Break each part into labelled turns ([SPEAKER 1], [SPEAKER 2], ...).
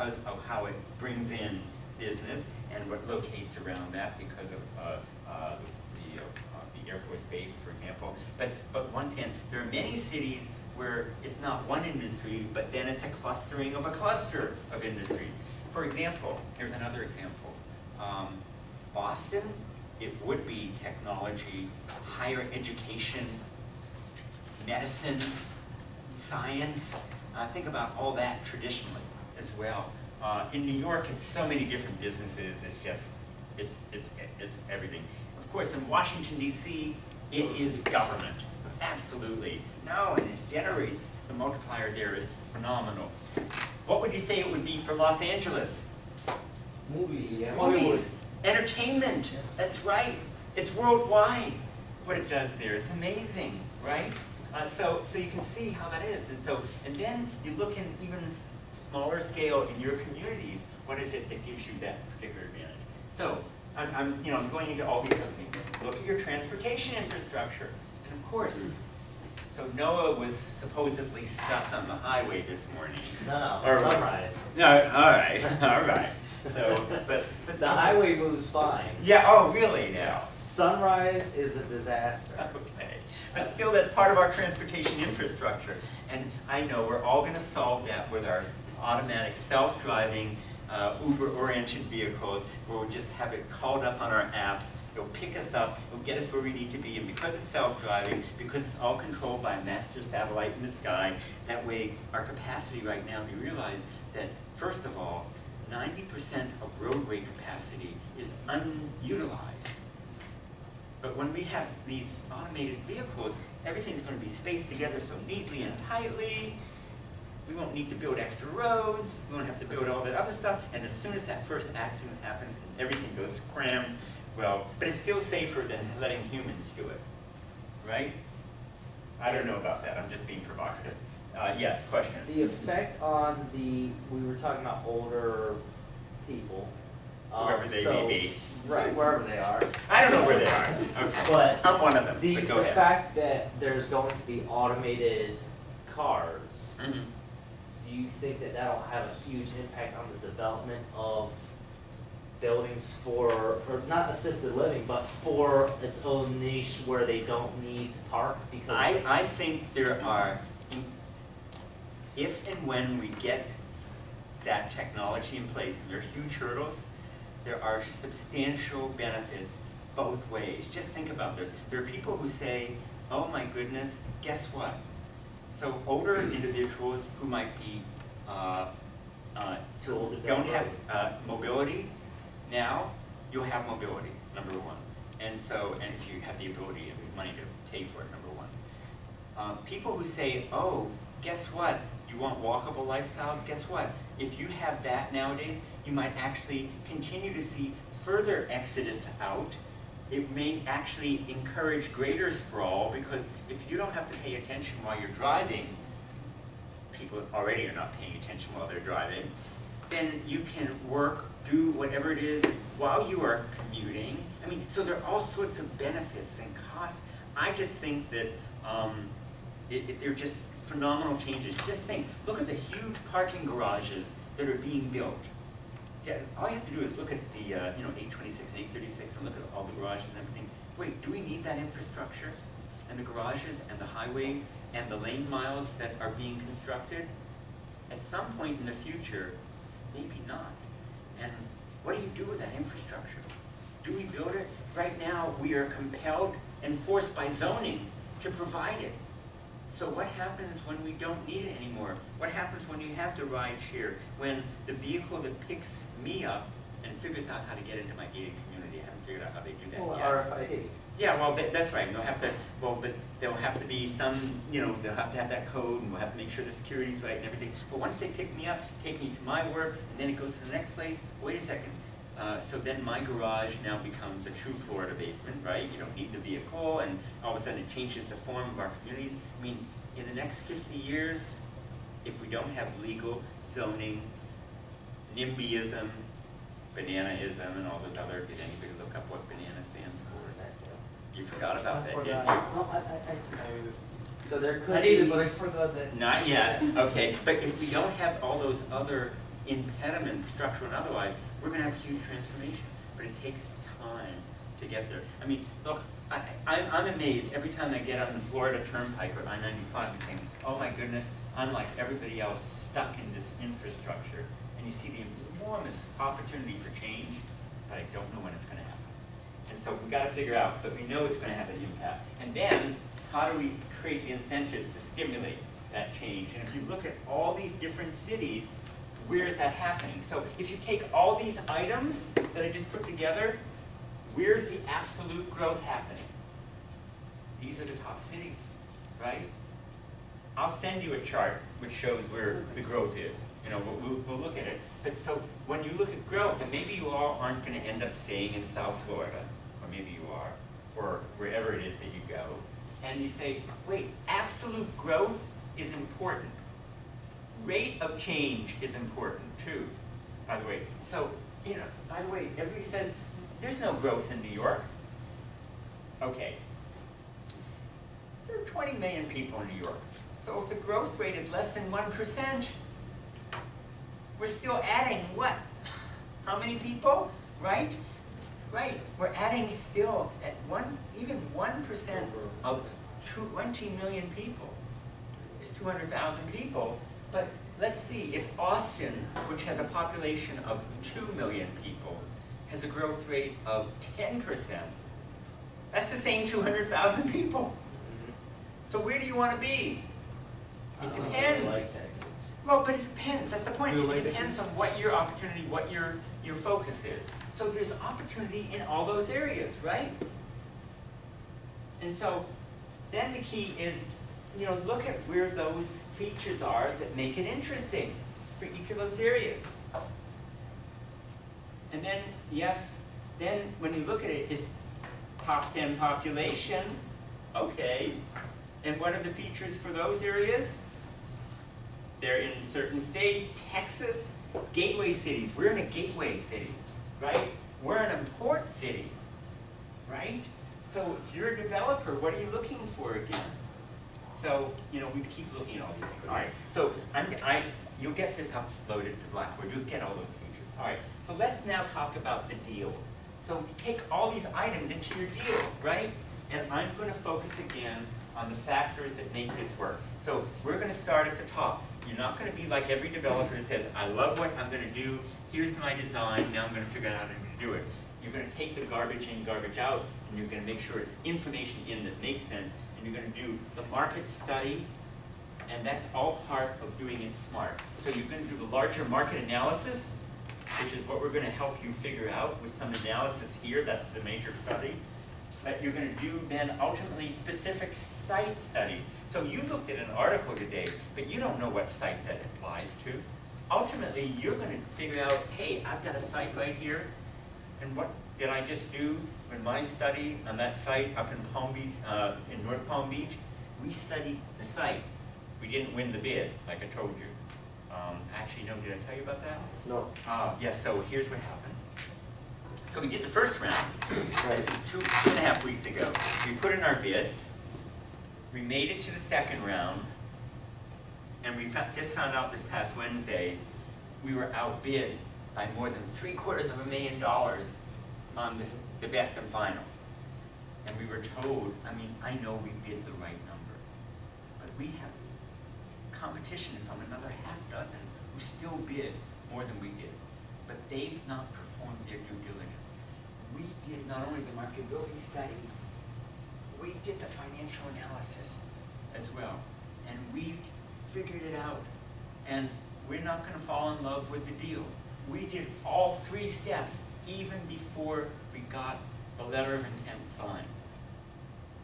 [SPEAKER 1] because of how it brings in business and what locates around that because of uh, uh, the, uh, the Air Force Base, for example. But, but once again, there are many cities where it's not one industry, but then it's a clustering of a cluster of industries. For example, here's another example. Um, Boston, it would be technology, higher education, medicine, science. Uh, think about all that traditionally as well. Uh, in New York, it's so many different businesses. It's just, it's, it's, it's everything. Of course, in Washington, D.C., it is government. Absolutely. No, and it generates, the multiplier there is phenomenal. What would you say it would be for Los Angeles?
[SPEAKER 2] Movies, yeah.
[SPEAKER 1] Movies, entertainment, that's right. It's worldwide what it does there. It's amazing, right? Uh, so, so you can see how that is. And so, and then you look in even smaller scale in your communities, what is it that gives you that particular advantage? So, I'm, I'm, you know, I'm going into all these other things. Look at your transportation infrastructure. And of course, so Noah was supposedly stuck on the highway this morning.
[SPEAKER 2] No,
[SPEAKER 1] Or-
[SPEAKER 2] sunrise.
[SPEAKER 1] No, all right, all right. So, but, but
[SPEAKER 2] The highway moves fine.
[SPEAKER 1] Yeah. Oh, really? Now.
[SPEAKER 2] Sunrise is a disaster.
[SPEAKER 1] Okay. But still, that's part of our transportation infrastructure. And I know we're all going to solve that with our automatic self-driving, uh, Uber-oriented vehicles, where we'll just have it called up on our apps. It'll pick us up. It'll get us where we need to be. And because it's self-driving, because it's all controlled by a master satellite in the sky, that way our capacity right now, we realize that, first of all, 90% of roadway capacity is unutilized. But when we have these automated vehicles, everything's going to be spaced together so neatly and tightly. We won't need to build extra roads. We won't have to build all that other stuff. And as soon as that first accident happens, and everything goes cram. Well, but it's still safer than letting humans do it, right? I don't know about that. I'm just being provocative. Uh, yes, question.
[SPEAKER 2] The effect on the, we were talking about older people. um,
[SPEAKER 1] Whoever they
[SPEAKER 2] so-
[SPEAKER 1] may be.
[SPEAKER 2] Right, wherever they are.
[SPEAKER 1] I don't know where they are. Okay.
[SPEAKER 2] But
[SPEAKER 1] I'm one of them.
[SPEAKER 2] the, the
[SPEAKER 1] ahead.
[SPEAKER 2] fact that there's going to be automated cars,
[SPEAKER 1] Mhm.
[SPEAKER 2] do you think that that'll have a huge impact on the development of buildings for, or not assisted living, but for its own niche where they don't need to park because?
[SPEAKER 1] I, I think there are, if and when we get that technology in place, and there are huge hurdles, there are substantial benefits both ways. Just think about this. There are people who say, oh my goodness, guess what? So older individuals who might be, uh, uh,
[SPEAKER 2] Too old to
[SPEAKER 1] don't have uh, mobility, now you'll have mobility, number one. And so, and if you have the ability and money to pay for it, number one. Uh, people who say, oh, guess what? You want walkable lifestyles? Guess what? If you have that nowadays, you might actually continue to see further exodus out. It may actually encourage greater sprawl because if you don't have to pay attention while you're driving, people already are not paying attention while they're driving, then you can work, do whatever it is while you are commuting. I mean, so there are all sorts of benefits and costs. I just think that um, it, it, they're just phenomenal changes. Just think, look at the huge parking garages that are being built. Yeah, all you have to do is look at the, uh, you know, 826 and 836 and look at all the garages and everything. Wait, do we need that infrastructure? And the garages and the highways and the lane miles that are being constructed? At some point in the future, maybe not. And what do you do with that infrastructure? Do we build it? Right now, we are compelled and forced by zoning to provide it. So what happens when we don't need it anymore? What happens when you have the ride share? When the vehicle that picks me up and figures out how to get into my gated community, I haven't figured out how they do that
[SPEAKER 2] Well,
[SPEAKER 1] yet.
[SPEAKER 2] RFID.
[SPEAKER 1] Yeah, well, that, that's right, they'll have to, well, but there'll have to be some, you know, they'll have to have that code, and we'll have to make sure the security's right and everything. But once they pick me up, take me to my work, and then it goes to the next place, wait a second. Uh, so then my garage now becomes a true Florida basement, right? You don't need the vehicle, and all of a sudden it changes the form of our communities. I mean, in the next fifty years, if we don't have legal zoning, NIMBYism, bananaism, and all those other, did anybody look up what banana stands for? You forgot about that, didn't you?
[SPEAKER 2] No, I, I, I, so there could
[SPEAKER 3] I
[SPEAKER 2] be.
[SPEAKER 3] did, but I forgot that.
[SPEAKER 1] Not yet, okay, but if we don't have all those other impediments, structural and otherwise, we're gonna have a huge transformation, but it takes time to get there. I mean, look, I, I'm amazed every time I get on the Florida Turnpike or I ninety-five and saying, oh my goodness, I'm like everybody else stuck in this infrastructure. And you see the enormous opportunity for change, but I don't know when it's gonna happen. And so we've gotta figure out, but we know it's gonna have an impact. And then, how do we create the incentives to stimulate that change? And if you look at all these different cities, where is that happening? So if you take all these items that I just put together, where's the absolute growth happening? These are the top cities, right? I'll send you a chart which shows where the growth is. You know, we'll, we'll look at it. But so when you look at growth, and maybe you all aren't going to end up staying in South Florida, or maybe you are, or wherever it is that you go, and you say, wait, absolute growth is important. Rate of change is important too, by the way. So, you know, by the way, everybody says, there's no growth in New York. Okay. There are 20 million people in New York. So if the growth rate is less than 1%, we're still adding what? How many people? Right? Right. We're adding still at one, even 1% of 20 million people is 200,000 people. But let's see, if Austin, which has a population of 2 million people, has a growth rate of 10%, that's the same 200,000 people. So where do you want to be? It depends.
[SPEAKER 2] Like
[SPEAKER 1] Well, but it depends, that's the point, it depends on what your opportunity, what your, your focus is. So there's opportunity in all those areas, right? And so, then the key is, you know, look at where those features are that make it interesting for each of those areas. And then, yes, then when you look at it, it's top ten population, okay. And what are the features for those areas? They're in certain states, Texas, gateway cities. We're in a gateway city, right? We're an import city, right? So if you're a developer, what are you looking for again? So, you know, we keep looking at all these things. All right, so I'm, I, you'll get this uploaded to Blackboard, you'll get all those features. All right, so let's now talk about the deal. So you take all these items into your deal, right? And I'm gonna focus again on the factors that make this work. So we're gonna start at the top. You're not gonna be like every developer that says, I love what I'm gonna do, here's my design, now I'm gonna figure out how to do it. You're gonna take the garbage in, garbage out, and you're gonna make sure it's information in that makes sense, and you're gonna do the market study, and that's all part of doing it smart. So you're gonna do the larger market analysis, which is what we're gonna help you figure out with some analysis here, that's the major study. But you're gonna do then ultimately specific site studies. So you looked at an article today, but you don't know what site that applies to. Ultimately, you're gonna figure out, hey, I've got a site right here, and what did I just do in my study on that site up in Palm Beach, uh, in North Palm Beach? We studied the site. We didn't win the bid, like I told you. Um, actually, no, did I tell you about that?
[SPEAKER 3] No.
[SPEAKER 1] Uh, yeah, so here's what happened. So we did the first round, this is two, two and a half weeks ago. We put in our bid, we made it to the second round, and we fa- just found out this past Wednesday, we were outbid by more than three quarters of a million dollars on the, the best and final. And we were told, I mean, I know we bid the right number, but we have competition from another half dozen who still bid more than we did. But they've not performed their due diligence. We did not only the marketability study, we did the financial analysis as well. And we figured it out. And we're not gonna fall in love with the deal. We did all three steps even before we got the letter of intent signed.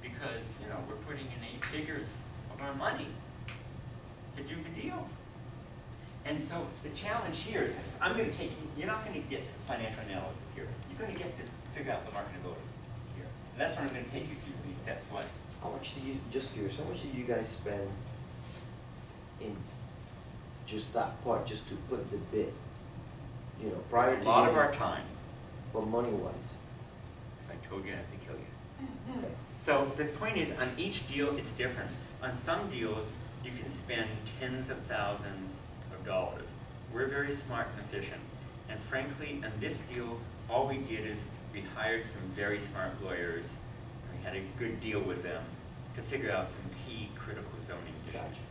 [SPEAKER 1] Because, you know, we're putting in eight figures of our money to do the deal. And so the challenge here is, I'm gonna take, you- you're not gonna get financial analysis here. You're gonna get to figure out the marketability here. And that's what I'm gonna take you through these steps. What?
[SPEAKER 3] How much do you, just curious, how much do you guys spend in just that part, just to put the bid? You know, prior to.
[SPEAKER 1] A lot of our time.
[SPEAKER 3] But money wise,
[SPEAKER 1] If I told you, I'd have to kill you.
[SPEAKER 3] okay,
[SPEAKER 1] So the point is, on each deal, it's different. On some deals, you can spend tens of thousands of dollars. we're very smart and efficient. And frankly, on this deal, all we did is we hired some very smart lawyers. and We had a good deal with them to figure out some key critical zoning issues.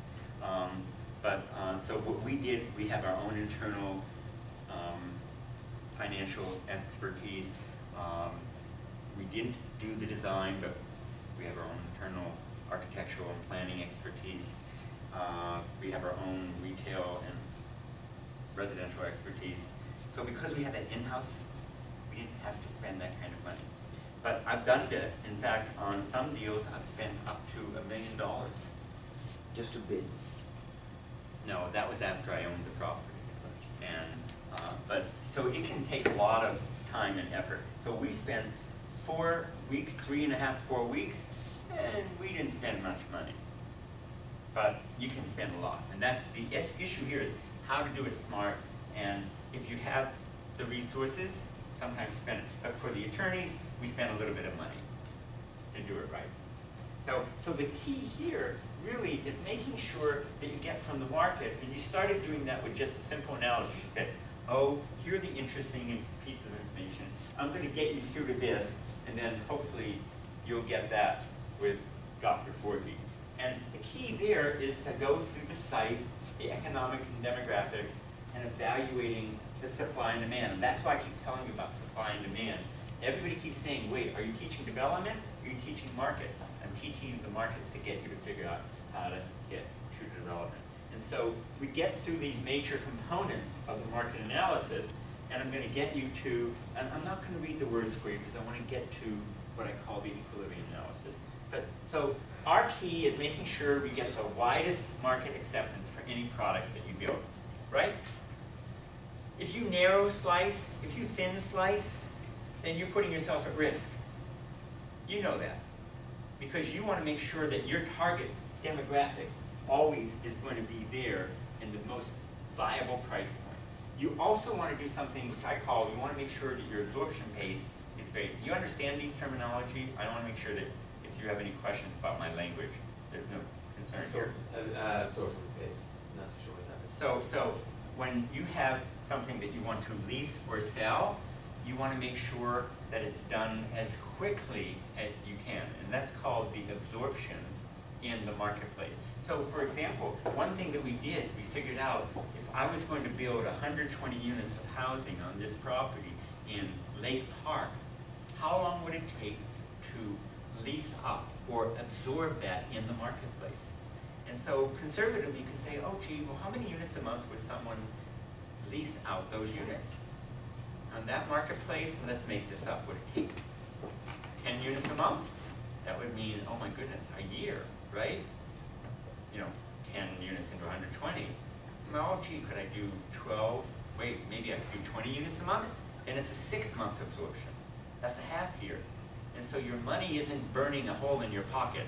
[SPEAKER 1] Um, but, uh, so what we did, we have our own internal, financial expertise. Um, we didn't do the design, but we have our own internal architectural and planning expertise. Uh, we have our own retail and residential expertise. So because we had that in-house, we didn't have to spend that kind of money. But I've done it, in fact, on some deals, I've spent up to a million dollars.
[SPEAKER 3] Just to bid.
[SPEAKER 1] No, that was after I owned the property. And, uh, but, so it can take a lot of time and effort. So we spent four weeks, three and a half, four weeks, and we didn't spend much money. But you can spend a lot, and that's the issue here is how to do it smart, and if you have the resources, sometimes you spend it. But for the attorneys, we spend a little bit of money to do it right. So, so the key here really is making sure that you get from the market, and you started doing that with just a simple analysis. You said, oh, here's the interesting piece of information. I'm gonna get you through to this, and then hopefully you'll get that with Dr. Forgy. And the key there is to go through the site, the economic and demographics, and evaluating the supply and demand. And that's why I keep telling you about supply and demand. Everybody keeps saying, wait, are you teaching development? Are you teaching markets? I'm teaching you the markets to get you to figure out how to get true to development. And so we get through these major components of the market analysis, and I'm gonna get you to, and I'm not gonna read the words for you because I wanna get to what I call the equilibrium analysis. But, so our key is making sure we get the widest market acceptance for any product that you build, right? If you narrow slice, if you thin slice, then you're putting yourself at risk. You know that. Because you want to make sure that your target demographic always is going to be there in the most viable price point. You also want to do something which I call, you want to make sure that your absorption pace is great. You understand these terminology? I want to make sure that if you have any questions about my language, there's no concern here.
[SPEAKER 4] Uh, uh, so from pace, not sure what that is.
[SPEAKER 1] So, so when you have something that you want to lease or sell, you want to make sure that it's done as quickly as you can. And that's called the absorption in the marketplace. So for example, one thing that we did, we figured out if I was going to build hundred twenty units of housing on this property in Lake Park, how long would it take to lease up or absorb that in the marketplace? And so conservatively, you could say, oh gee, well, how many units a month would someone lease out those units? On that marketplace, let's make this up, would it take ten units a month? That would mean, oh my goodness, a year, right? You know, ten units into hundred twenty. Well, oh, gee, could I do twelve, wait, maybe I could do twenty units a month? And it's a six-month absorption. That's a half year. And so your money isn't burning a hole in your pocket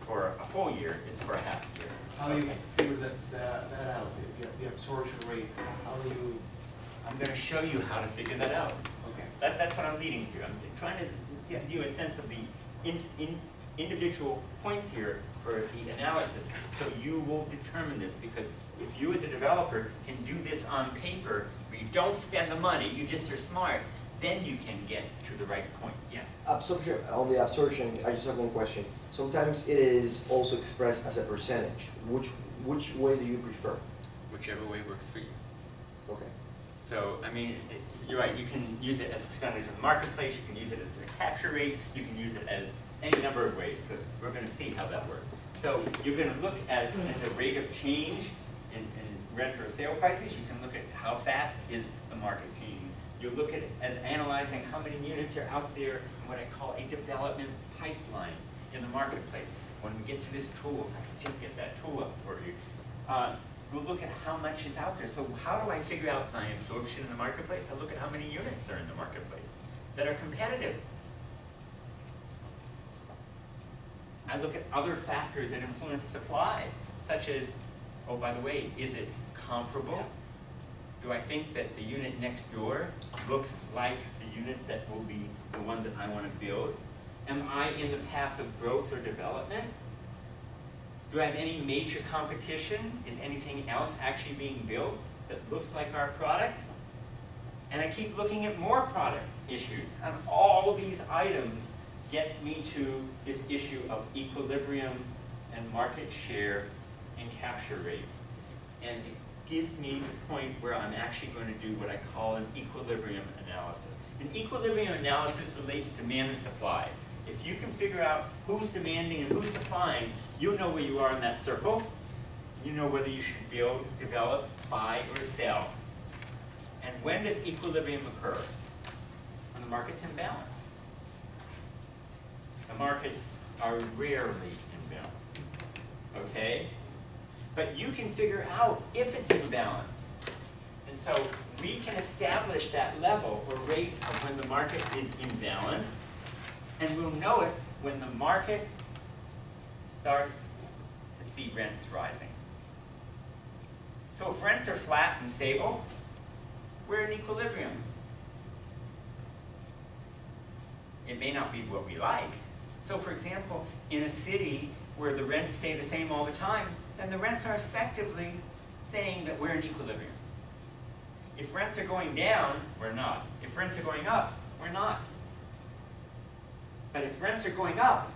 [SPEAKER 1] for a full year, it's for a half year.
[SPEAKER 5] How do you figure that, that, that out, the, the absorption rate, how do you,
[SPEAKER 1] I'm gonna show you how to figure that out.
[SPEAKER 5] okay.
[SPEAKER 1] That, that's what I'm leading to. I'm trying to give you a sense of the in, in, individual points here for the analysis. So you will determine this because if you as a developer can do this on paper, where you don't spend the money, you just are smart, then you can get to the right point. Yes?
[SPEAKER 3] Absorption, on the absorption, I just have one question. Sometimes it is also expressed as a percentage. Which, which way do you prefer?
[SPEAKER 1] Whichever way works for you.
[SPEAKER 3] Okay.
[SPEAKER 1] So, I mean, it- you're right, you can use it as a percentage of the marketplace, you can use it as a capture rate, you can use it as any number of ways, so we're gonna see how that works. So, you're gonna look at as a rate of change in, in rent or sale prices, you can look at how fast is the market changing. You look at it as analyzing how many units are out there in what I call a development pipeline in the marketplace. When we get to this tool, if I can just get that tool up for you, uh, we'll look at how much is out there. So how do I figure out my absorption in the marketplace? I look at how many units are in the marketplace that are competitive. I look at other factors that influence supply, such as, oh, by the way, is it comparable? Do I think that the unit next door looks like the unit that will be the one that I want to build? Am I in the path of growth or development? Do I have any major competition? Is anything else actually being built? that looks like our product, and I keep looking at more product issues. And all these items get me to this issue of equilibrium and market share and capture rate. And it gives me the point where I'm actually going to do what I call an equilibrium analysis. An equilibrium analysis relates demand and supply. If you can figure out who's demanding and who's supplying, you'll know where you are in that circle. You know whether you should build, develop, buy, or sell. And when does equilibrium occur? When the market's in balance. The markets are rarely in balance, okay? But you can figure out if it's in balance. And so we can establish that level or rate of when the market is in balance, and we'll know it when the market starts to see rents rising. So if rents are flat and stable, we're in equilibrium. It may not be what we like. So for example, in a city where the rents stay the same all the time, then the rents are effectively saying that we're in equilibrium. If rents are going down, we're not. If rents are going up, we're not. But if rents are going up,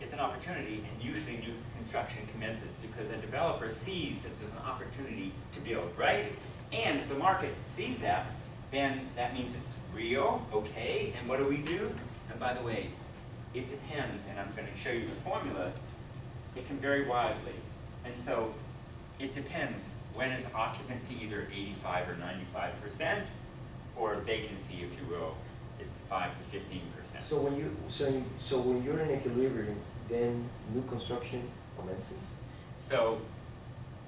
[SPEAKER 1] it's an opportunity, and usually new construction commences because a developer sees that there's an opportunity to build, right? And if the market sees that, then that means it's real, okay, and what do we do? And by the way, it depends, and I'm gonna show you the formula, it can vary wildly. And so, it depends, when is occupancy either eighty-five or ninety-five percent, or vacancy, if you will, is five to fifteen percent.
[SPEAKER 3] So when you, so you, so when you're in equilibrium, then new construction commences?
[SPEAKER 1] So,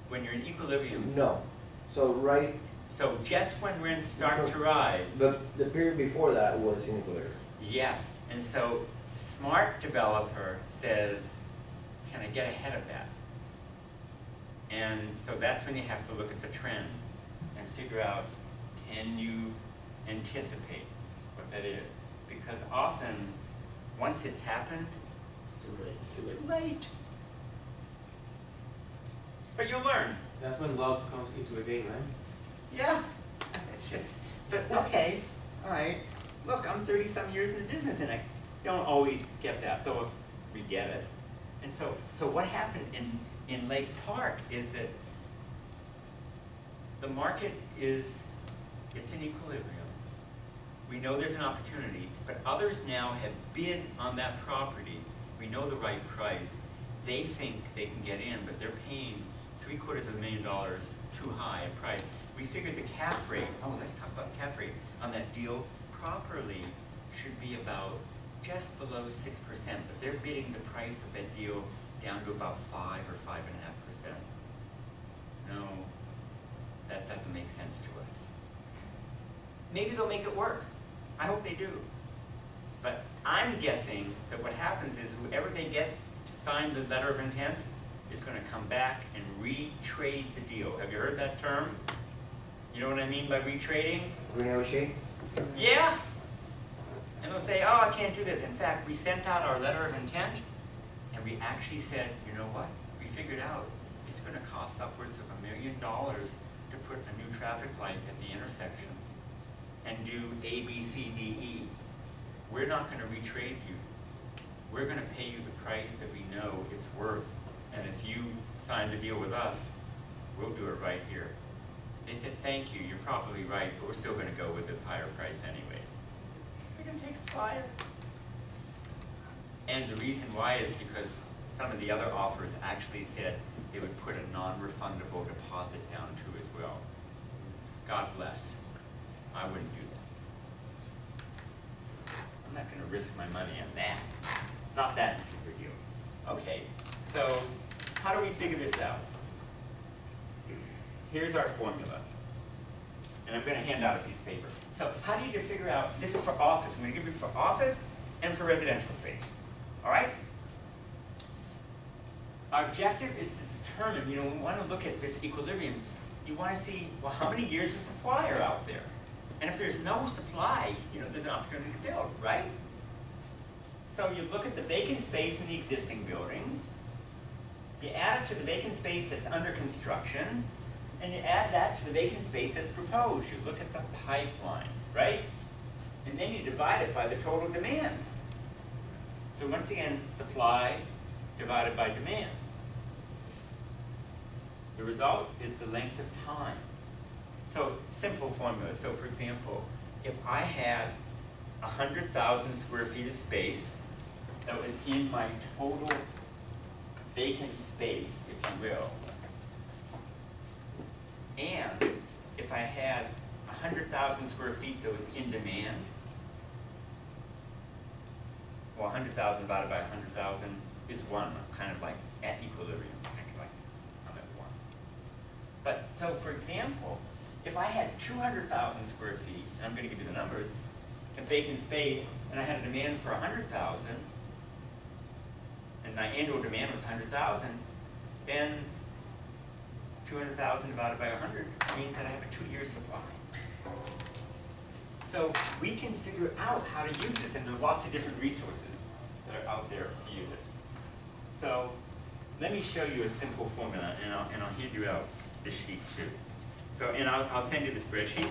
[SPEAKER 1] when you're in equilibrium,
[SPEAKER 3] No, so right,
[SPEAKER 1] so just when rents start to rise,
[SPEAKER 3] the, the period before that was in equilibrium.
[SPEAKER 1] Yes, and so the smart developer says, can I get ahead of that? And so that's when you have to look at the trend and figure out, can you anticipate what that is? Because often, once it's happened,
[SPEAKER 2] It's too late.
[SPEAKER 1] it's too late. But you'll learn.
[SPEAKER 5] That's when love comes into a game, right?
[SPEAKER 1] Yeah, it's just, but okay, all right. Look, I'm thirty some years in the business and I don't always get that, though we get it. And so, so what happened in, in Lake Park is that the market is, it's in equilibrium. We know there's an opportunity, but others now have bid on that property. We know the right price. They think they can get in, but they're paying three quarters of a million dollars too high a price. We figured the cap rate, oh, let's talk about the cap rate, on that deal properly should be about just below six percent, but they're bidding the price of that deal down to about five or five and a half percent. No, that doesn't make sense to us. Maybe they'll make it work. I hope they do. But I'm guessing that what happens is whoever they get to sign the letter of intent is gonna come back and retrade the deal. Have you heard that term? You know what I mean by retrading?
[SPEAKER 3] Renegotiate?
[SPEAKER 1] Yeah. And they'll say, oh, I can't do this. In fact, we sent out our letter of intent and we actually said, you know what? We figured out it's gonna cost upwards of a million dollars to put a new traffic light at the intersection and do A, B, C, D, E. We're not gonna retrade you. We're gonna pay you the price that we know it's worth. And if you sign the deal with us, we'll do it right here. They said, thank you, you're probably right, but we're still gonna go with the higher price anyways. And the reason why is because some of the other offers actually said they would put a non-refundable deposit down too as well. God bless. I wouldn't do that. I'm not gonna risk my money on that. Not that big deal. Okay, so how do we figure this out? Here's our formula. And I'm gonna hand out a piece of paper. So how do you figure out, this is for office, I'm gonna give you for office and for residential space, all right? Our objective is to determine, you know, we wanna look at this equilibrium. You wanna see, well, how many years of supply are out there? And if there's no supply, you know, there's an opportunity to build, right? So you look at the vacant space in the existing buildings, you add it to the vacant space that's under construction, and you add that to the vacant space that's proposed. You look at the pipeline, right? And then you divide it by the total demand. So once again, supply divided by demand. The result is the length of time. So, simple formula. So, for example, if I had a hundred thousand square feet of space that was in my total vacant space, if you will, and if I had a hundred thousand square feet that was in demand, well, a hundred thousand divided by a hundred thousand is one, kind of like at equilibrium, kind of like I'm at one. But, so for example, if I had two hundred thousand square feet, and I'm gonna give you the numbers, in vacant space, and I had a demand for a hundred thousand, and my annual demand was a hundred thousand, then two hundred thousand divided by a hundred means that I have a two-year supply. So we can figure out how to use this, and there are lots of different resources that are out there to use it. So let me show you a simple formula, and I'll, and I'll hand you out this sheet too. So, and I'll, I'll send you the spreadsheet.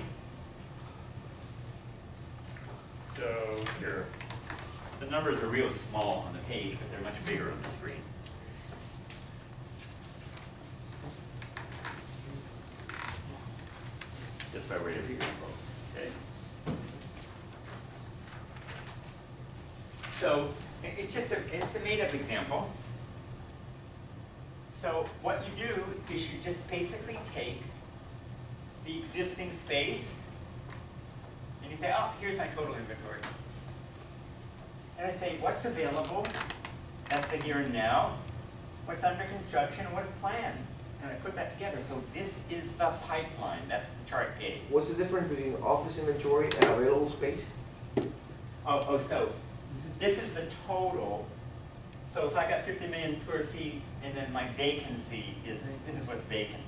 [SPEAKER 1] So here, the numbers are real small on the page, but they're much bigger on the screen. Just by way of example, okay? So, it's just a, it's a made-up example. So what you do is you just basically take the existing space and you say, oh, here's my total inventory. And I say, what's available? That's the here and now. What's under construction? What's planned? And I put that together. So this is the pipeline. That's the chart A.
[SPEAKER 3] What's the difference between office inventory and available space?
[SPEAKER 1] Oh, oh, so this is the total. So if I got fifty million square feet and then my vacancy is, this is what's vacant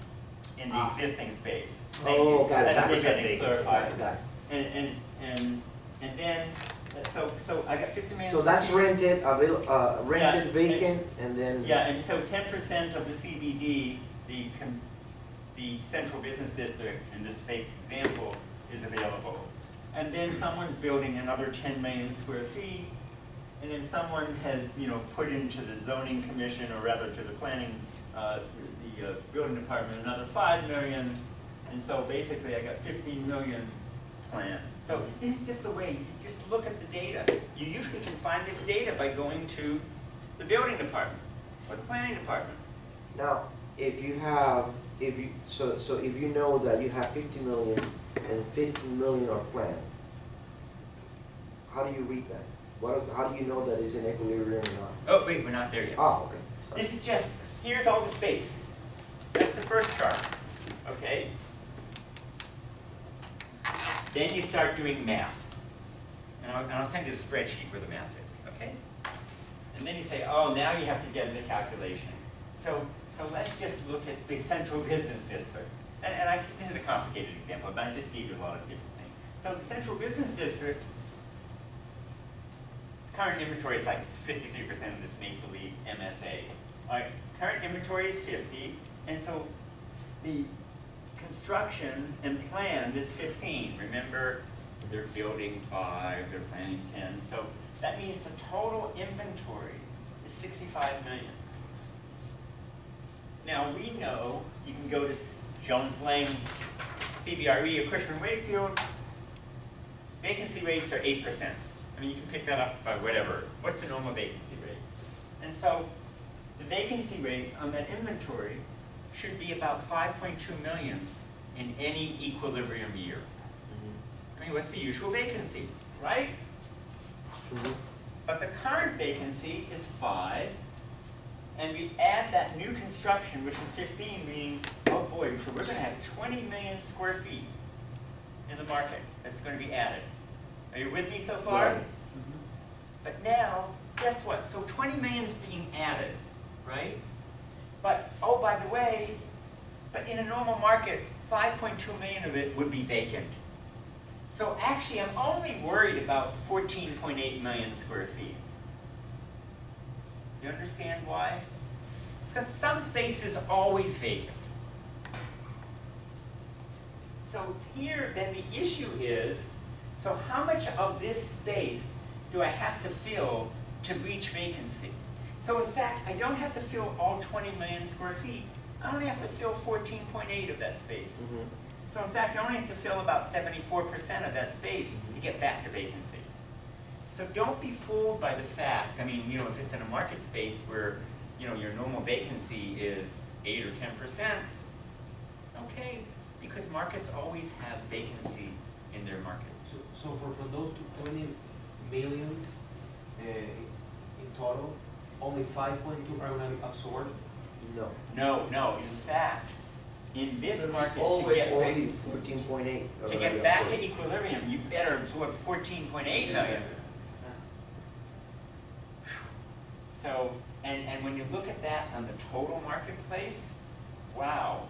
[SPEAKER 1] in the
[SPEAKER 3] Ah.
[SPEAKER 1] existing space. Thank
[SPEAKER 3] Oh,
[SPEAKER 1] you.
[SPEAKER 3] got it,
[SPEAKER 1] That
[SPEAKER 3] got
[SPEAKER 1] may
[SPEAKER 3] it,
[SPEAKER 1] get
[SPEAKER 3] got it,
[SPEAKER 1] clarified.
[SPEAKER 3] got it.
[SPEAKER 1] And, and, and, and then, so, so I got fifty million.
[SPEAKER 3] So that's
[SPEAKER 1] feet.
[SPEAKER 3] rented, avail, uh, rented
[SPEAKER 1] Yeah,
[SPEAKER 3] vacant, and then.
[SPEAKER 1] Yeah, and so ten percent of the CBD, the, the central business district, in this fake example, is available. And then someone's building another ten million square feet, and then someone has, you know, put into the zoning commission, or rather to the planning, uh, the, uh, building department, another five million, and so basically I got fifteen million planned. So this is just the way, just look at the data. You usually can find this data by going to the building department, or the planning department.
[SPEAKER 3] Now, if you have, if you, so, so if you know that you have fifty million and fifteen million are planned, how do you read that? What, how do you know that it's in equilibrium or not?
[SPEAKER 1] Oh, wait, we're not there yet.
[SPEAKER 3] Oh, okay. sorry.
[SPEAKER 1] This is just, here's all the space. That's the first chart, okay? Then you start doing math. And I'll, and I'll send you the spreadsheet where the math is, okay? And then you say, oh, now you have to get into the calculation. So, so let's just look at the central business district. And, and I, this is a complicated example, but I just gave you a lot of different things. So the central business district, current inventory is like fifty-three percent of this make-believe MSA. Alright, current inventory is fifty, and so the construction and planned is fifteen. Remember, they're building five, they're planning ten, so that means the total inventory is sixty-five million. Now, we know, you can go to Jones Lang, CBRE, or Cushman Wakefield, vacancy rates are eight percent. I mean, you can pick that up by whatever, what's the normal vacancy rate? And so, the vacancy rate on that inventory should be about five point two million in any equilibrium year.
[SPEAKER 3] Mhm.
[SPEAKER 1] I mean, what's the usual vacancy, right?
[SPEAKER 3] Mhm.
[SPEAKER 1] But the current vacancy is five, and we add that new construction, which is fifteen, meaning, oh boy, so we're gonna have twenty million square feet in the market that's gonna be added. Are you with me so far?
[SPEAKER 3] Right. Mm-hmm.
[SPEAKER 1] But now, guess what? So 20 million is being added, right? But, oh, by the way, but in a normal market, five point two million of it would be vacant. So actually, I'm only worried about fourteen point eight million square feet. You understand why? Because some space is always vacant. So here, then the issue is, so how much of this space do I have to fill to reach vacancy? So in fact, I don't have to fill all twenty million square feet. I only have to fill fourteen point eight of that space.
[SPEAKER 3] Mhm.
[SPEAKER 1] So in fact, I only have to fill about seventy-four percent of that space to get back to vacancy. So don't be fooled by the fact, I mean, you know, if it's in a market space where, you know, your normal vacancy is eight or ten percent, okay, because markets always have vacancy in their markets.
[SPEAKER 5] So, so for, for those two twenty million, uh, in total, only five point two are gonna be absorbed?
[SPEAKER 3] No,
[SPEAKER 1] No, no, in fact, in this
[SPEAKER 4] But
[SPEAKER 1] market, to
[SPEAKER 4] always
[SPEAKER 1] get,
[SPEAKER 4] want-
[SPEAKER 3] only fourteen point eight.
[SPEAKER 1] to get back to equilibrium, you better absorb fourteen point eight million. So, and, and when you look at that on the total marketplace, wow.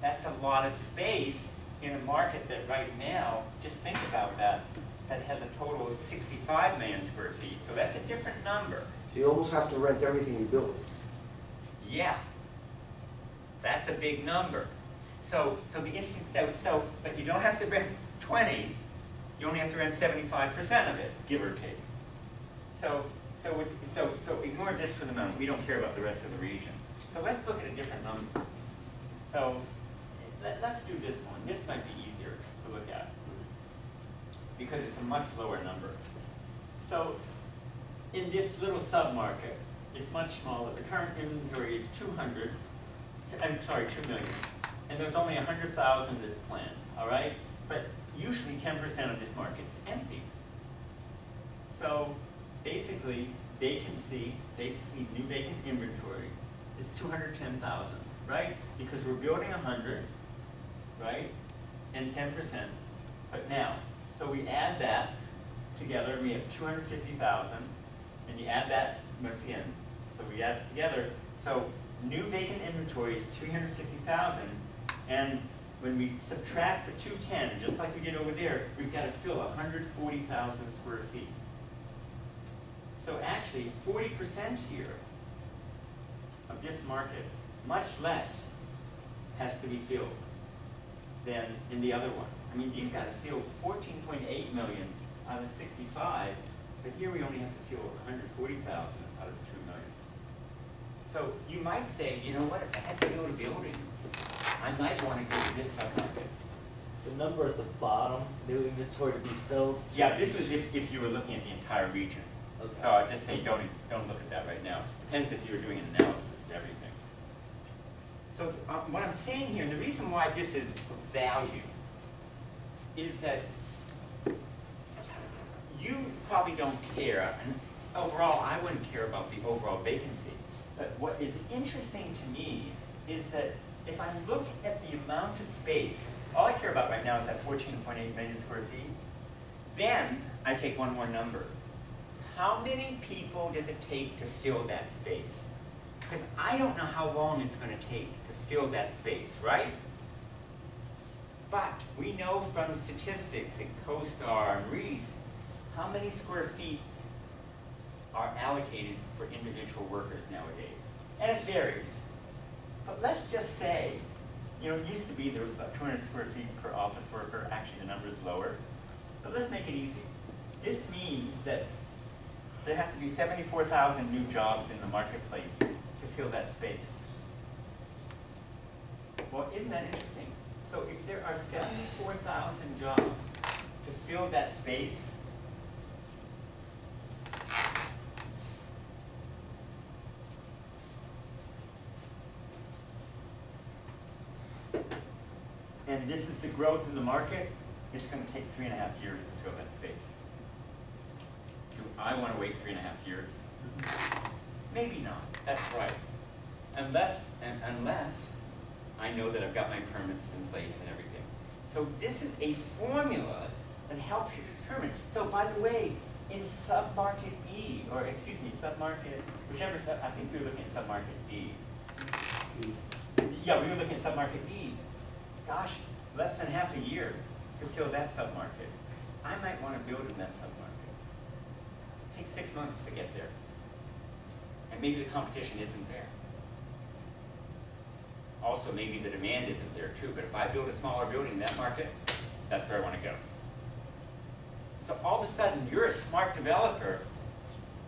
[SPEAKER 1] That's a lot of space in a market that right now, just think about that, that has a total of sixty-five million square feet, so that's a different number.
[SPEAKER 3] So you almost have to rent everything you build.
[SPEAKER 1] Yeah. That's a big number. So, so the interesting, so, so, but you don't have to rent twenty, you only have to rent seventy-five percent of it, give or take. So, so so, so ignore this for the moment, we don't care about the rest of the region. So let's look at a different number. So, let, let's do this one, this might be easier to look at. Because it's a much lower number. So, in this little sub-market, it's much smaller, the current inventory is two hundred, I'm sorry, two million. And there's only a hundred thousand that's planned, all right? But usually ten percent of this market's empty. So basically, vacancy, basically new vacant inventory is two hundred ten thousand, right? Because we're building a hundred, right? And ten percent. But now, so we add that together, we have two hundred fifty thousand, and you add that once again, so we add it together, so new vacant inventory is three hundred fifty thousand, and when we subtract the two ten, just like we did over there, we've gotta fill hundred forty thousand square feet. Actually, forty percent here of this market, much less has to be filled than in the other one. I mean, you've gotta fill fourteen point eight million out of sixty-five, but here we only have to fill hundred forty thousand out of two million. So you might say, you know what, if I had to build a building, I might wanna go to this submarket.
[SPEAKER 2] The number at the bottom, new inventory to be filled.
[SPEAKER 1] Yeah, this was if, if you were looking at the entire region. So I'd just say, don't, don't look at that right now. Depends if you're doing an analysis of everything. So uh, what I'm saying here, and the reason why this is value, is that you probably don't care, and overall, I wouldn't care about the overall vacancy. But what is interesting to me is that if I look at the amount of space, all I care about right now is that fourteen point eight million square feet. Then I take one more number. How many people does it take to fill that space? Because I don't know how long it's gonna take to fill that space, right? But we know from statistics in CoStar and REIS, how many square feet are allocated for individual workers nowadays. And it varies. But let's just say, you know, it used to be there was about two hundred square feet per office worker, actually the number is lower. But let's make it easy. This means that there have to be seventy-four thousand new jobs in the marketplace to fill that space. Well, isn't that interesting? So if there are seventy-four thousand jobs to fill that space, and this is the growth in the market, it's gonna take three and a half years to fill that space. Do I wanna wait three and a half years? Maybe not, that's right. Unless, and unless I know that I've got my permits in place and everything. So this is a formula that helps you determine. So by the way, in submarket E, or excuse me, submarket, whichever sub, I think we were looking at submarket E. Yeah, we were looking at submarket E. Gosh, less than half a year to fill that submarket. I might wanna build in that submarket. Take six months to get there. And maybe the competition isn't there. also maybe the demand isn't there too, but if I build a smaller building in that market, that's where I wanna go. So all of a sudden, you're a smart developer,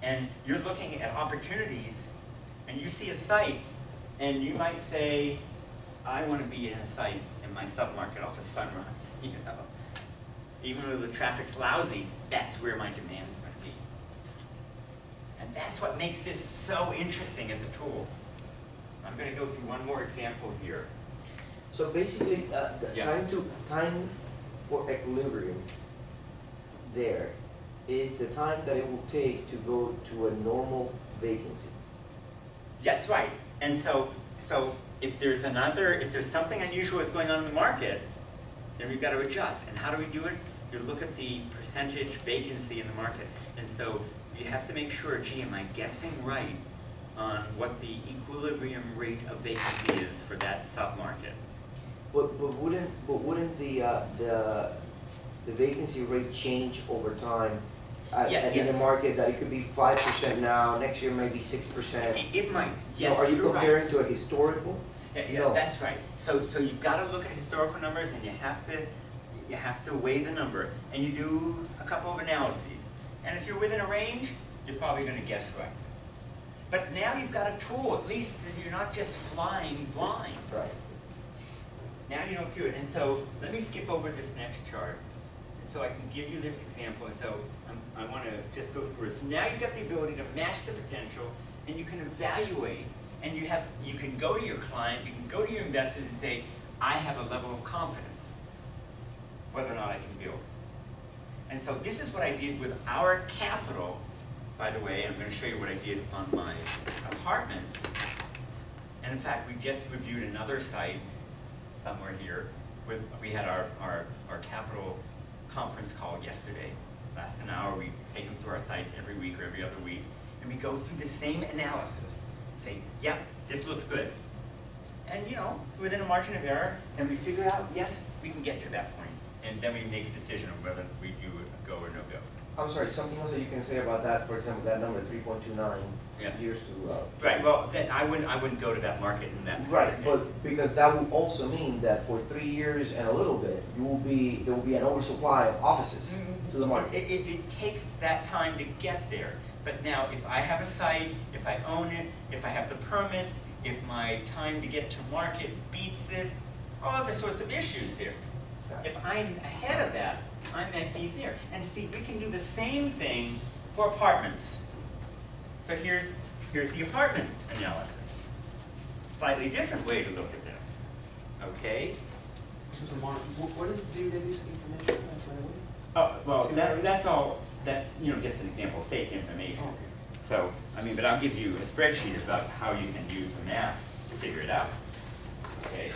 [SPEAKER 1] and you're looking at opportunities, and you see a site, and you might say, I wanna be in a site in my submarket off of Sunrise, you know? Even though the traffic's lousy, that's where my demand's gonna be. And that's what makes this so interesting as a tool. I'm gonna go through one more example here.
[SPEAKER 3] So basically, uh, the
[SPEAKER 1] Yeah.
[SPEAKER 3] time to, time for equilibrium there is the time that it will take to go to a normal vacancy.
[SPEAKER 1] Yes, right. And so, so if there's another, if there's something unusual that's going on in the market, then we've got to adjust. And how do we do it? You look at the percentage vacancy in the market. And so you have to make sure, gee, am I guessing right on what the equilibrium rate of vacancy is for that submarket?
[SPEAKER 3] But, but wouldn't, but wouldn't the, uh, the, the vacancy rate change over time? At,
[SPEAKER 1] Yeah,
[SPEAKER 3] at in the market, that it could be five percent now, next year maybe six percent?
[SPEAKER 1] It, it might, yes,
[SPEAKER 3] So are you
[SPEAKER 1] you're right.
[SPEAKER 3] comparing to a historical?
[SPEAKER 1] Yeah, yeah,
[SPEAKER 3] No.
[SPEAKER 1] that's right. So, so you've got to look at historical numbers and you have to, you have to weigh the number and you do a couple of analyses. And if you're within a range, you're probably going to guess right. But now you've got a tool, at least you're not just flying blind.
[SPEAKER 3] Right.
[SPEAKER 1] Now you don't do it. And so let me skip over this next chart. So I can give you this example. And so I'm, I want to just go through it. So now you've got the ability to match the potential and you can evaluate and you have you can go to your client, you can go to your investors and say, I have a level of confidence whether or not I can build. And so this is what I did with our capital. By the way, I'm going to show you what I did on my apartments. And in fact, we just reviewed another site somewhere here. With, we had our, our, our capital conference call yesterday. Last an hour, we take them through our sites every week or every other week. And we go through the same analysis. Say, yep, this looks good. And you know, within a margin of error, and we figure out, yes, we can get to that point. And then we make a decision of whether we do go or no go.
[SPEAKER 3] I'm sorry, something else that you can say about that, for example, that number three point two nine
[SPEAKER 1] Yeah.
[SPEAKER 3] years to, uh.
[SPEAKER 1] Right, well, then I wouldn't, I wouldn't go to that market in that.
[SPEAKER 3] Right,
[SPEAKER 1] case.
[SPEAKER 3] but because that will also mean that for three years and a little bit, you will be, there will be an oversupply of offices to the market.
[SPEAKER 1] It, it, it takes that time to get there. But now, if I have a site, if I own it, if I have the permits, if my time to get to market beats it, all other sorts of issues here. If I'm ahead of that, I might be there. And see, we can do the same thing for apartments. So here's, here's the apartment analysis. Slightly different way to look at this. Okay?
[SPEAKER 5] Susan Mark, wh- where did you get this information, by the way?
[SPEAKER 1] Oh, well, that's, that's all, that's, you know, just an example, of fake information.
[SPEAKER 5] Okay.
[SPEAKER 1] So, I mean, but I'll give you a spreadsheet about how you can use the math to figure it out. Okay?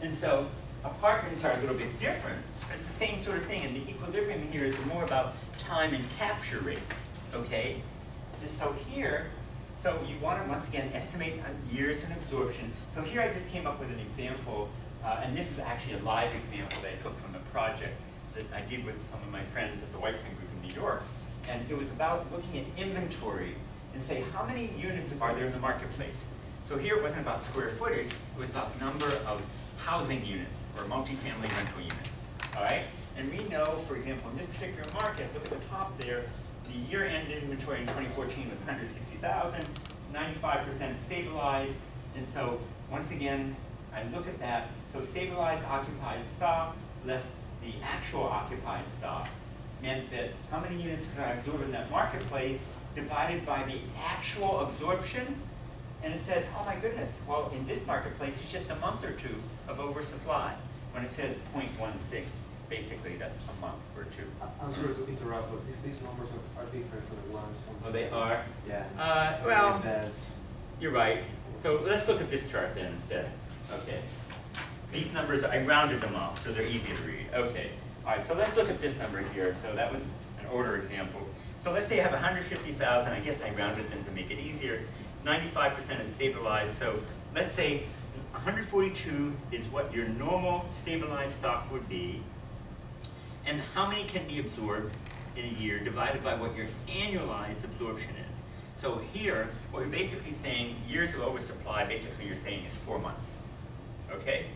[SPEAKER 1] And so, apartments are a little bit different, it's the same sort of thing, and the equilibrium here is more about time and capture rates, okay? And so here, so you want to, once again, estimate years and absorption. So here I just came up with an example, uh, and this is actually a live example that I took from a project that I did with some of my friends at the Weitzman Group in New York. And it was about looking at inventory and say, how many units are there in the marketplace? So here it wasn't about square footage, it was about number of housing units or multifamily rental units, all right? And we know, for example, in this particular market, look at the top there, the year-end inventory in 2014 was 160,000, 95% stabilized, and so, once again, I look at that, so stabilized occupied stock less the actual occupied stock meant that how many units could I absorb in that marketplace divided by the actual absorption, and it says, oh my goodness, well, in this marketplace, it's just a month or two of oversupply. When it says 0.16, basically, that's a month or two.
[SPEAKER 5] I- I'm sorry to interrupt, but these, these numbers are, are different from the ones on.
[SPEAKER 1] Oh, they are?
[SPEAKER 5] Yeah.
[SPEAKER 1] Uh,
[SPEAKER 5] I don't know
[SPEAKER 1] well, you're right. So let's look at this chart then instead. Okay. These numbers, I rounded them off, so they're easy to read. Okay. All right, so let's look at this number here. So that was an order example. So let's say I have 150,000. I guess I rounded them to make it easier. 95% is stabilized. So let's say 142 is what your normal stabilized stock would be. And how many can be absorbed in a year divided by what your annualized absorption is. So here, what you're basically saying, years of oversupply, basically you're saying is four months, okay?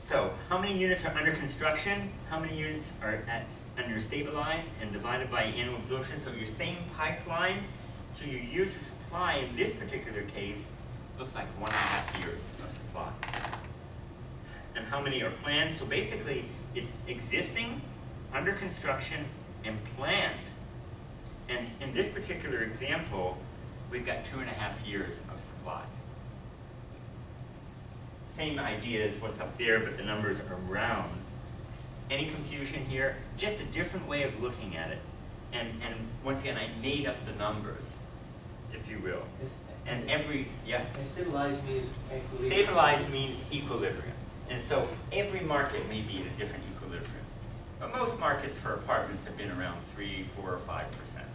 [SPEAKER 1] So, how many units are under construction? How many units are at, under stabilized and divided by annual absorption? So your same pipeline, so your years of supply in this particular case looks like one and a half years of supply. And how many are planned? So basically, it's existing, under construction, and planned. And in this particular example, we've got two and a half years of supply. Same idea as what's up there, but the numbers are round. Any confusion here? Just a different way of looking at it. And, and once again, I made up the numbers, if you will. And every, yeah,
[SPEAKER 5] And stabilized means equilibrium.
[SPEAKER 1] stabilized means equilibrium. And so every market may be at a different equilibrium. But most markets for apartments have been around three, four, or five percent.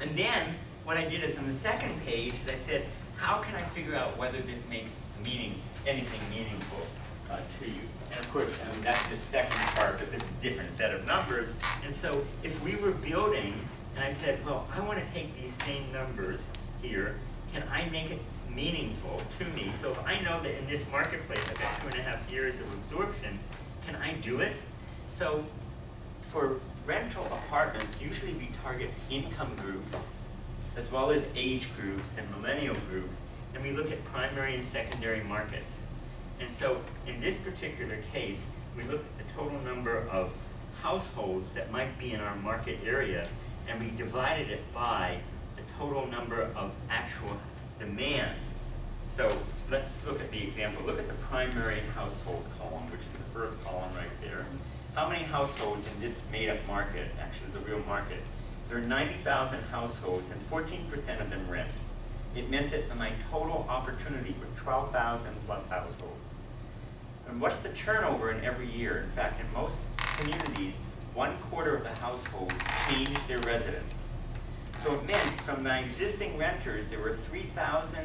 [SPEAKER 1] And then, what I did is on the second page, I said, how can I figure out whether this makes meaning, anything meaningful uh, to you? And of course, I mean, that's the second part, but this is a different set of numbers. And so if we were building, and I said, well, I want to take these same numbers here, can I make it meaningful to me? So if I know that in this marketplace I've got two and a half years of absorption, can I do it? So for rental apartments, usually we target income groups as well as age groups and millennial groups, and we look at primary and secondary markets. And so in this particular case, we looked at the total number of households that might be in our market area, and we divided it by the total number of actual demand. So let's look at the example. Look at the primary household column, which is the first column right there. How many households in this made-up market, actually is a real market, there are ninety thousand households and fourteen percent of them rent. It meant that my total opportunity were twelve thousand plus households. And what's the turnover in every year? In fact, in most communities, one quarter of the households changed their residence. So it meant from the existing renters, there were three thousand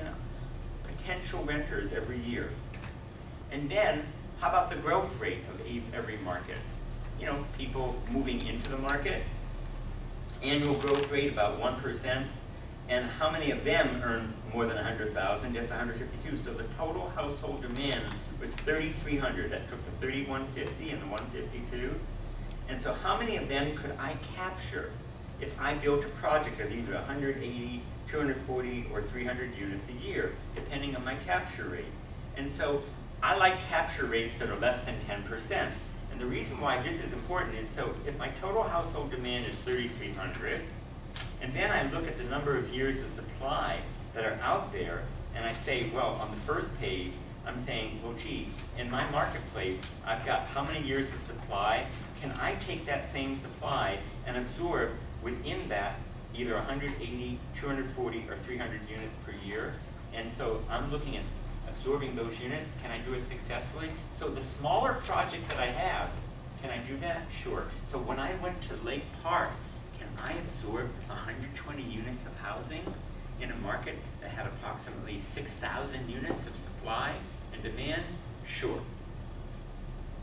[SPEAKER 1] potential renters every year. And then, how about the growth rate of every market? You know, people moving into the market, annual growth rate about one percent, and how many of them earn more than hundred thousand? Just hundred fifty-two. So the total household demand was thirty-three hundred. That took the thirty-one fifty and the one fifty-two. And so how many of them could I capture if I built a project of either 180, 240, or 300 units a year, depending on my capture rate? And so I like capture rates that are less than 10%. And the reason why this is important is so if my total household demand is 3,300, and then I look at the number of years of supply that are out there, and I say, well, on the first page, I'm saying, well, gee, in my marketplace, I've got how many years of supply? Can I take that same supply and absorb within that either 180, 240, or 300 units per year? And so I'm looking at absorbing those units. Can I do it successfully? So the smaller project that I have, can I do that? Sure. So when I went to Lake Park, can I absorb 120 units of housing in a market that had approximately 6,000 units of supply and demand? Sure.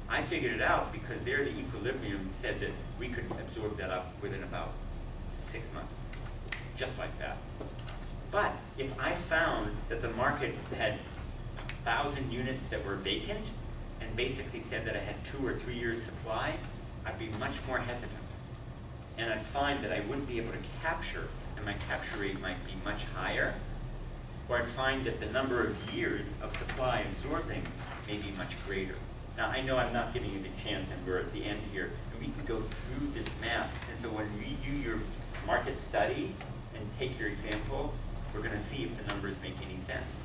[SPEAKER 1] I figured it out because there the equilibrium said that we could absorb that up within about six months, just like that. But if I found that the market had thousand units that were vacant and basically said that I had two or three years supply, I'd be much more hesitant. And I'd find that I wouldn't be able to capture, and my capture rate might be much higher. Or I'd find that the number of years of supply absorbing may be much greater. Now, I know I'm not giving you the chance, and we're at the end here, and we can go through this map. And so when we do your market study and take your example, we're gonna see if the numbers make any sense.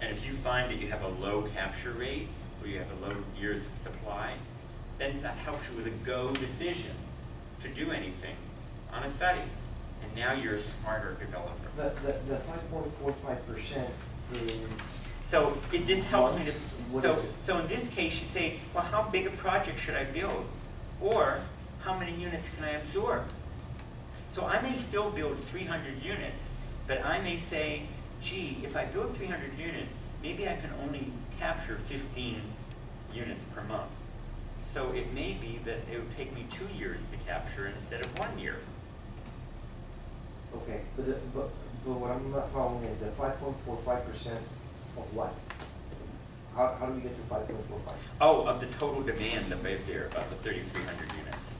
[SPEAKER 1] And if you find that you have a low capture rate, or you have a low years of supply, then that helps you with a go decision to do anything on a study. Now you're a smarter developer.
[SPEAKER 3] The, the, the five point four five percent is,
[SPEAKER 1] So it, this helps me to, so, so in this case, you say, well, how big a project should I build? Or, how many units can I absorb? So I may still build three hundred units, but I may say, gee, if I build three hundred units, maybe I can only capture fifteen units per month. So it may be that it would take me two years to capture instead of one year.
[SPEAKER 3] Okay, but the, but, but what I'm not following is the five point four five percent of what? How, how do we get to five point four five?
[SPEAKER 1] Oh, of the total demand of right there, about the thirty-three hundred units.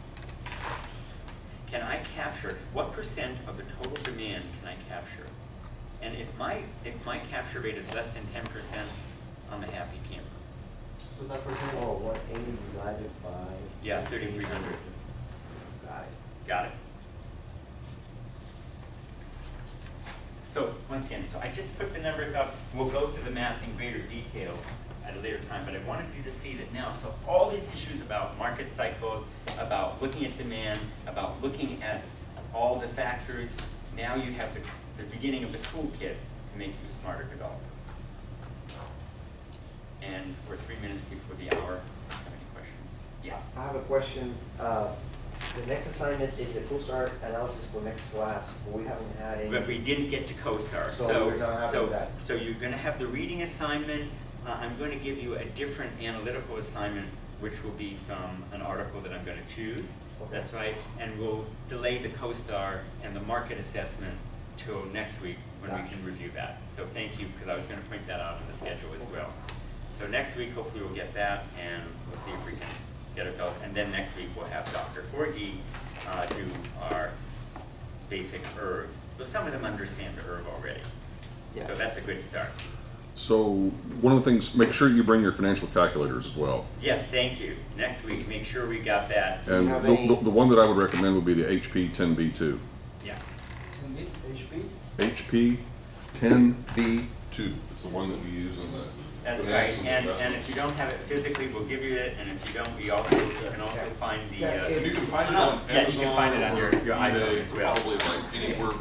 [SPEAKER 1] Can I capture, what percent of the total demand can I capture? And if my, if my capture rate is less than ten percent, I'm a happy camper.
[SPEAKER 5] So that percentage.
[SPEAKER 3] Oh, one eighty divided by.
[SPEAKER 1] Yeah, 3,300.
[SPEAKER 3] Got it.
[SPEAKER 1] Got it? So, once again, so I just put the numbers up, we'll go through the math in greater detail at a later time, but I wanted you to see that now, so all these issues about market cycles, about looking at demand, about looking at all the factors, now you have the, the beginning of the toolkit to make you a smarter developer. And we're three minutes before the hour, have any questions? Yes?
[SPEAKER 3] I have a question, uh, the next assignment is the CoStar analysis for next class, we haven't had any.
[SPEAKER 1] But we didn't get to CoStar,
[SPEAKER 3] So
[SPEAKER 1] so,
[SPEAKER 3] we're not having
[SPEAKER 1] so,
[SPEAKER 3] that.
[SPEAKER 1] so you're gonna have the reading assignment. Uh, I'm going to give you a different analytical assignment, which will be from an article that I'm gonna choose.
[SPEAKER 3] Okay.
[SPEAKER 1] That's right, and we'll delay the CoStar and the market assessment till next week when we can review that. So thank you, because I was gonna point that out in the schedule as well. So next week, hopefully we'll get that, and we'll see if we can get ourselves, and then next week we'll have Dr. Forgy, uh, do our basic ERV. So some of them understand the ERV already.
[SPEAKER 3] Yeah.
[SPEAKER 1] So that's a good start.
[SPEAKER 6] So, one of the things, make sure you bring your financial calculators as well.
[SPEAKER 1] Yes, thank you. Next week, make sure we got that.
[SPEAKER 6] And the, the, the one that I would recommend would be the HP ten B two.
[SPEAKER 1] Yes.
[SPEAKER 5] Indeed, HP?
[SPEAKER 6] HP ten B two, it's the one that we use in the.
[SPEAKER 1] That's
[SPEAKER 6] finance
[SPEAKER 1] right.
[SPEAKER 6] and
[SPEAKER 1] And, and if you don't have it physically, we'll give you it, and if you don't, we also, you can also find the,
[SPEAKER 3] Yeah,
[SPEAKER 1] uh,
[SPEAKER 6] And you can find it on
[SPEAKER 1] Yeah, you can find it on
[SPEAKER 6] or
[SPEAKER 1] your- your iPhone
[SPEAKER 6] eBay
[SPEAKER 1] as
[SPEAKER 6] for
[SPEAKER 1] well.
[SPEAKER 6] Probably like anywhere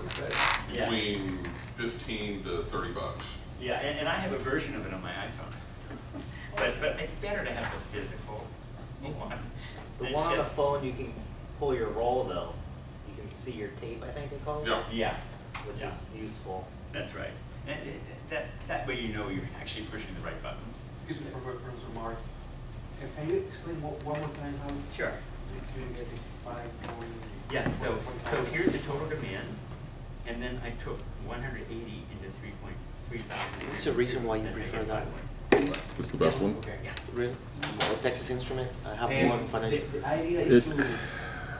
[SPEAKER 1] Yeah.
[SPEAKER 6] between fifteen to thirty bucks.
[SPEAKER 1] yeah, and, and I have a version of it on my iPhone. But, but it's better to have the physical one.
[SPEAKER 2] The
[SPEAKER 1] It's
[SPEAKER 2] one on the
[SPEAKER 1] just-
[SPEAKER 2] phone, you can pull your roll though. You can see your tape, I think they call it.
[SPEAKER 6] Yeah.
[SPEAKER 1] Yeah,
[SPEAKER 2] Which
[SPEAKER 1] Yeah.
[SPEAKER 2] is useful.
[SPEAKER 1] that's right. And, that, that way you know you're actually pushing the right buttons.
[SPEAKER 5] Excuse me, Prof- Professor Mark. Can, can you explain one, one more time how
[SPEAKER 1] Sure.
[SPEAKER 5] you get the five point?
[SPEAKER 1] Yeah, so, so here's the total demand, and then I took one hundred eighty into three point, three thousand.
[SPEAKER 7] What's the reason why you prefer that one?
[SPEAKER 6] It's the best one.
[SPEAKER 5] Okay.
[SPEAKER 1] Yeah,
[SPEAKER 7] Really? Or Texas Instrument? I have
[SPEAKER 5] And
[SPEAKER 7] one financial.
[SPEAKER 5] The, the idea is
[SPEAKER 6] It-
[SPEAKER 5] to,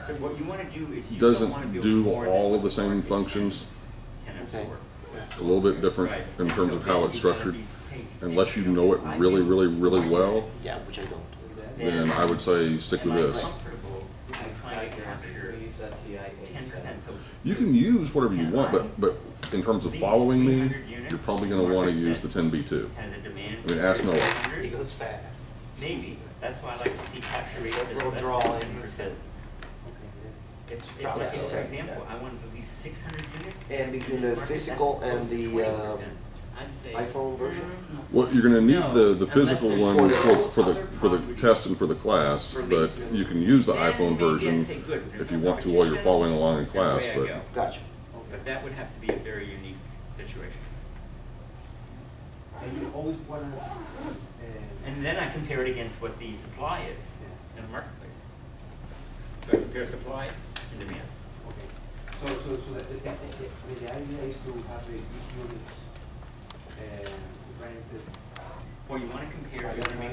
[SPEAKER 1] so what you wanna do is you don't
[SPEAKER 6] Doesn't
[SPEAKER 1] wanna
[SPEAKER 6] do all of the same
[SPEAKER 1] market can-
[SPEAKER 6] functions.
[SPEAKER 1] Can
[SPEAKER 7] Okay.
[SPEAKER 1] Absorb.
[SPEAKER 6] A little bit different
[SPEAKER 1] Right.
[SPEAKER 6] in terms
[SPEAKER 1] so
[SPEAKER 6] of how it's structured. Unless you know it really, really, really well,
[SPEAKER 7] Yeah, which I don't.
[SPEAKER 6] then I would say stick with this.
[SPEAKER 1] comfortable with trying to capture
[SPEAKER 4] We use that TI
[SPEAKER 1] ten percent, so.
[SPEAKER 6] You can use whatever you want, but, but in terms of following me, you're probably gonna wanna use the ten B two.
[SPEAKER 1] Has a demand.
[SPEAKER 6] I mean, ask Noah.
[SPEAKER 2] It goes fast.
[SPEAKER 1] Maybe, that's why I like to see capture rates
[SPEAKER 2] Those
[SPEAKER 1] that are
[SPEAKER 2] little
[SPEAKER 1] less
[SPEAKER 2] drawings
[SPEAKER 1] than ten percent. If, if,
[SPEAKER 2] Probably,
[SPEAKER 1] like, for
[SPEAKER 2] okay.
[SPEAKER 1] example, I wanted at least six hundred units.
[SPEAKER 3] And between the physical and the,
[SPEAKER 1] 20%.
[SPEAKER 3] um, iPhone version?
[SPEAKER 1] mm,
[SPEAKER 6] Well, you're gonna need
[SPEAKER 1] No,
[SPEAKER 6] the, the physical one
[SPEAKER 3] for
[SPEAKER 6] for,
[SPEAKER 3] the-
[SPEAKER 6] for the, for the test and for the class, but you can use the
[SPEAKER 1] Then
[SPEAKER 6] iPhone version
[SPEAKER 1] good,
[SPEAKER 6] if you want to while you're following along in class, but
[SPEAKER 1] go.
[SPEAKER 3] Gotcha.
[SPEAKER 1] But that would have to be a very unique situation.
[SPEAKER 5] and you always wanna, uh,
[SPEAKER 1] And then I compare it against what the supply is
[SPEAKER 5] yeah,
[SPEAKER 1] in the marketplace. So I compare supply and demand.
[SPEAKER 5] So, so, so the, the, the, the, idea is to have the units, uh, granted
[SPEAKER 1] Well, you wanna compare, you wanna make